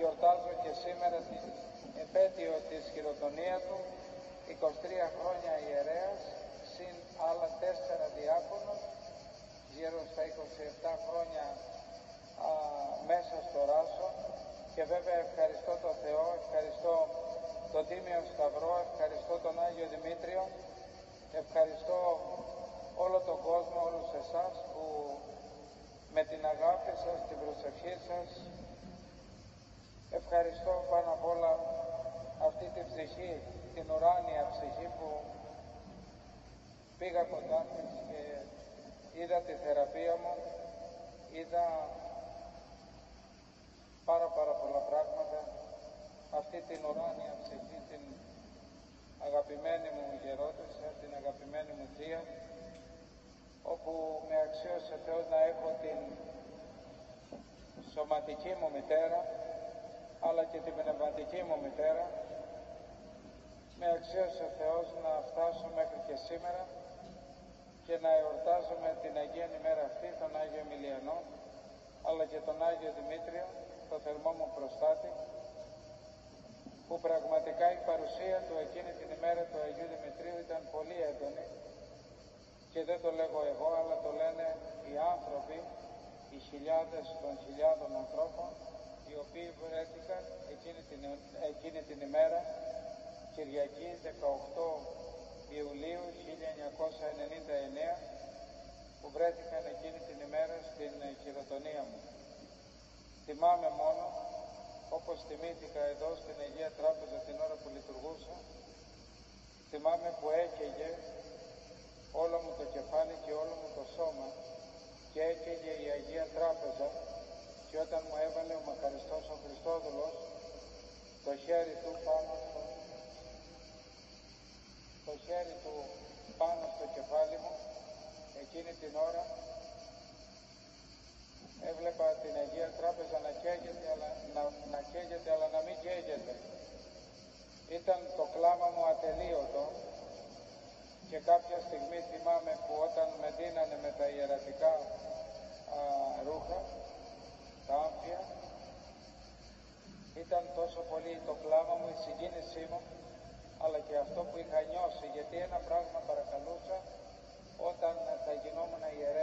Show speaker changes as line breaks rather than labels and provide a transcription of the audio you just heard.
γιορτάζω και σήμερα την επέτειο της χειροτονίας του, 23 χρόνια ιερέας, συν άλλα τέσσερα διάκονος, γύρω στα 27 χρόνια α, μέσα στο Ράσο. Και βέβαια ευχαριστώ τον Θεό, ευχαριστώ τον Τίμιο Σταυρό, ευχαριστώ τον Άγιο Δημήτριο, ευχαριστώ όλο τον κόσμο, όλους εσάς που με την αγάπη σας, την προσευχή σας, ευχαριστώ πάνω απ' όλα αυτή την ψυχή, την ουράνια ψυχή που πήγα κοντά της και είδα τη θεραπεία μου, είδα πάρα πάρα πολλά πράγματα, αυτή την ουράνια ψυχή, την αγαπημένη μου γερόντισσα, την αγαπημένη μου θεία, όπου με αξίωσε Θεός να έχω την σωματική μου μητέρα, αλλά και την πνευματική μου μητέρα, με αξίωσε ο Θεός να φτάσω μέχρι και σήμερα και να εορτάζουμε την Αγία ημέρα αυτή, τον Άγιο Εμιλιανό, αλλά και τον Άγιο Δημήτριο, το θερμό μου προστάτη, που πραγματικά η παρουσία του εκείνη την ημέρα του Αγίου Δημητρίου ήταν πολύ έντονη και δεν το λέγω εγώ, αλλά το λένε οι άνθρωποι, οι χιλιάδες των χιλιάδων ανθρώπων, οι οποίοι βρέθηκαν εκείνη την, εκείνη την ημέρα, Κυριακή 18 Ιουλίου 1999, που βρέθηκαν εκείνη την ημέρα στην χειροτονία μου. Θυμάμαι μόνο, όπως θυμήθηκα εδώ στην Αγία Τράπεζα την ώρα που λειτουργούσα, θυμάμαι που έκαιγε όλο μου το κεφάλι και όλο μου το σώμα και έκαιγε η Αγία Τράπεζα και όταν μου έβαλε ο Μακαριστός ο Χριστόδουλος το χέρι του πάνω στο, το χέρι του πάνω στο κεφάλι μου εκείνη την ώρα έβλεπα την Αγία Τράπεζα να καίγεται αλλά να, να, καίγεται, αλλά να μην καίγεται. Ήταν το κλάμα μου ατελείωτο και κάποια στιγμή θυμάμαι που όταν με δίνανε ήταν τόσο πολύ το κλάμα μου, η συγκίνησή μου, αλλά και αυτό που είχα νιώσει, γιατί ένα πράγμα παρακαλούσα όταν θα γινόμουν ιερέας.